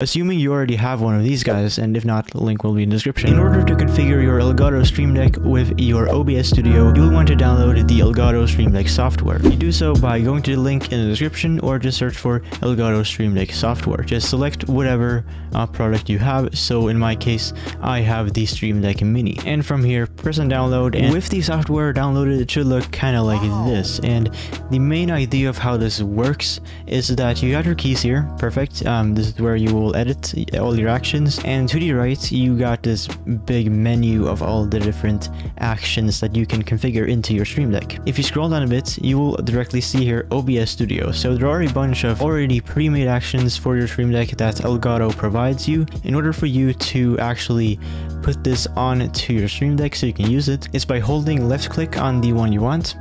Assuming you already have one of these guys, and if not, the link will be in the description. In order to configure your Elgato Stream Deck with your OBS Studio, you'll want to download the Elgato Stream Deck software. You do so by going to the link in the description or just search for Elgato Stream Deck software. Just select whatever uh, product you have, so in my case, I have the Stream Deck Mini. And from here, press on download, and with the software downloaded, it should look kind of like this. And the main idea of how this works is that you got your keys here, perfect. Um, this is where you will will edit all your actions. And to the right you got this big menu of all the different actions that you can configure into your stream deck. If you scroll down a bit you will directly see here obs studio. So there are a bunch of already pre-made actions for your stream deck that elgato provides you. In order for you to actually put this on to your stream deck so you can use it it's by holding left click on the one you want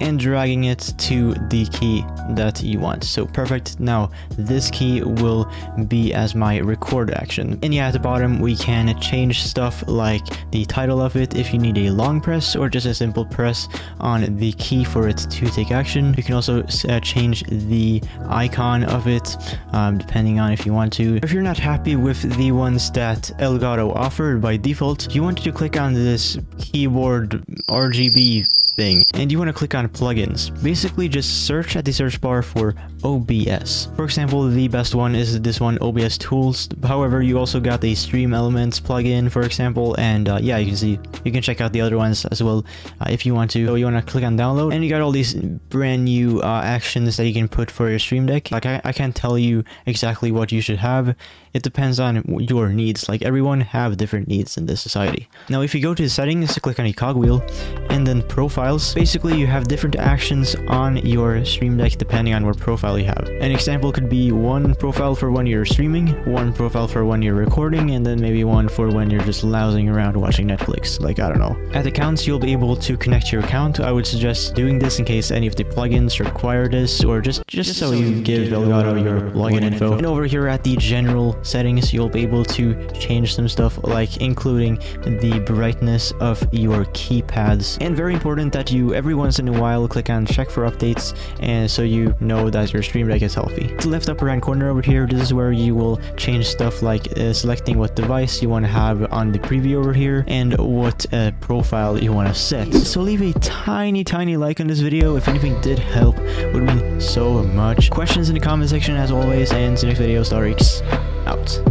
and dragging it to the key that you want. So perfect. Now this key will be as my record action. And yeah, at the bottom we can change stuff like the title of it if you need a long press or just a simple press on the key for it to take action. You can also uh, change the icon of it um, depending on if you want to. If you're not happy with the ones that Elgato offered by default, you want to click on this keyboard RGB thing and you want to click on plugins. Basically just search at the search bar for OBS. For example, the best one is this one OBS Tools. However, you also got the Stream Elements plugin for example and uh, yeah you can see you can check out the other ones as well uh, if you want to. So you want to click on download and you got all these brand new uh, actions that you can put for your Stream Deck. Like I, I can't tell you exactly what you should have. It depends on your needs. Like everyone have different needs in this society. Now if you go to settings, click on a cogwheel and then profile profiles. Basically, you have different actions on your Stream Deck depending on what profile you have. An example could be one profile for when you're streaming, one profile for when you're recording, and then maybe one for when you're just lounging around watching Netflix. Like, I don't know. At accounts, you'll be able to connect your account. I would suggest doing this in case any of the plugins require this, or just, just, just so, so you give Elgato your login info. And over here at the general settings, you'll be able to change some stuff like including the brightness of your keypads. And very important, that you every once in a while click on check for updates and so you know that your stream deck is healthy. The left upper hand corner over here, this is where you will change stuff like uh, selecting what device you want to have on the preview over here and what uh, profile you want to set. So leave a tiny, tiny like on this video. If anything did help, would mean so much. Questions in the comment section as always and see next video. Starix out.